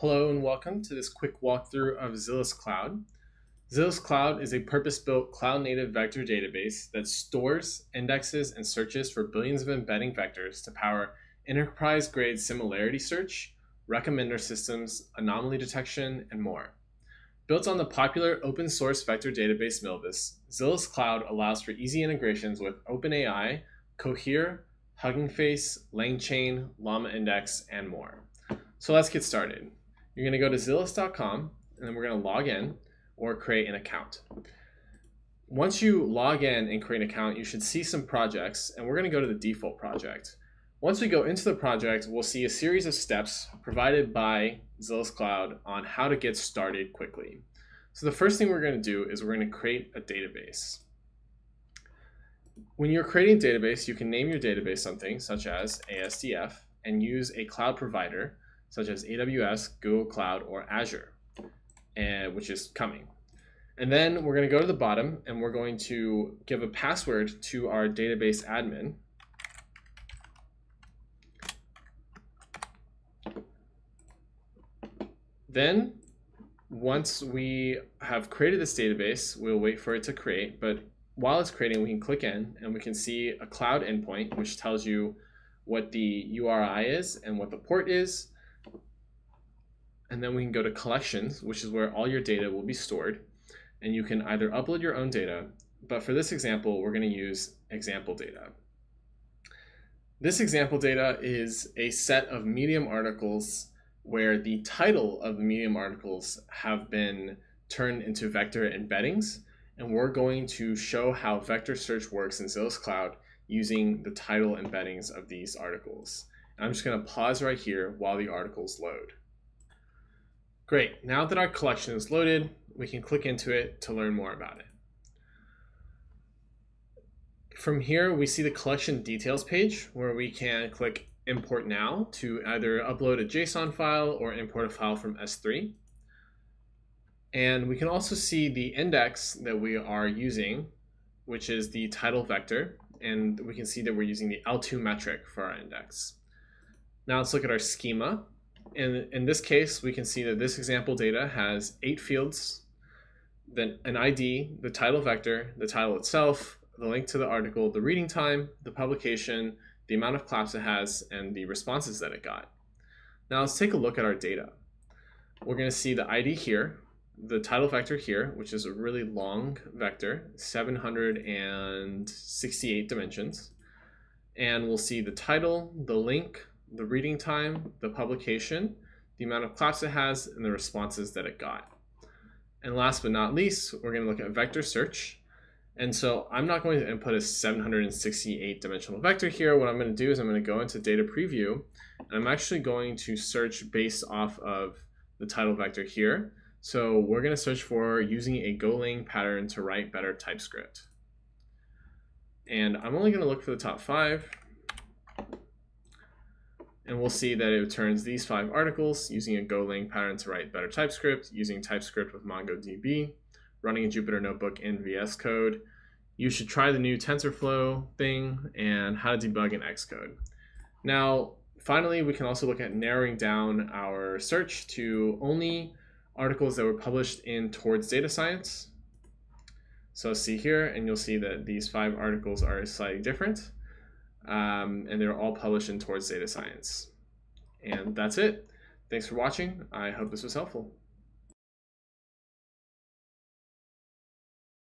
Hello and welcome to this quick walkthrough of Zilliz Cloud. Zilliz Cloud is a purpose-built cloud-native vector database that stores, indexes, and searches for billions of embedding vectors to power enterprise-grade similarity search, recommender systems, anomaly detection, and more. Built on the popular open source vector database Milvus, Zilliz Cloud allows for easy integrations with OpenAI, Cohere, Hugging Face, LangChain, Llama Index, and more. So let's get started. You're going to go to Zilliz.com and then we're going to log in or create an account. Once you log in and create an account, you should see some projects and we're going to go to the default project. Once we go into the project, we'll see a series of steps provided by Zilliz Cloud on how to get started quickly. So the first thing we're going to do is we're going to create a database. When you're creating a database, you can name your database something such as ASDF and use a cloud provider such as AWS, Google Cloud, or Azure, and, which is coming. And then we're going to go to the bottom and we're going to give a password to our database admin. Then, once we have created this database, we'll wait for it to create. But while it's creating, we can click in and we can see a cloud endpoint, which tells you what the URI is and what the port is and then we can go to collections, which is where all your data will be stored. And you can either upload your own data, but for this example, we're going to use example data. This example data is a set of Medium articles where the title of the Medium articles have been turned into vector embeddings. And we're going to show how vector search works in Zilliz Cloud using the title embeddings of these articles. And I'm just going to pause right here while the articles load. Great, now that our collection is loaded, we can click into it to learn more about it. From here, we see the collection details page where we can click import now to either upload a JSON file or import a file from S3. And we can also see the index that we are using, which is the title vector. And we can see that we're using the L2 metric for our index. Now let's look at our schema. In, in this case, we can see that this example data has eight fields, then an ID, the title vector, the title itself, the link to the article, the reading time, the publication, the amount of claps it has, and the responses that it got. Now let's take a look at our data. We're going to see the ID here, the title vector here, which is a really long vector, 768 dimensions. And we'll see the title, the link, the reading time, the publication, the amount of claps it has, and the responses that it got. And last but not least, we're going to look at vector search. And so I'm not going to input a 768 dimensional vector here. What I'm going to do is I'm going to go into data preview, and I'm actually going to search based off of the title vector here. So we're going to search for using a Golang pattern to write better TypeScript. And I'm only going to look for the top five and we'll see that it returns these five articles using a Golang pattern to write better TypeScript, using TypeScript with MongoDB, running a Jupyter Notebook in VS Code. You should try the new TensorFlow thing and how to debug in Xcode. Now, finally, we can also look at narrowing down our search to only articles that were published in Towards Data Science. So see here, and you'll see that these five articles are slightly different um, and they're all published in Towards Data Science. And that's it. Thanks for watching. I hope this was helpful.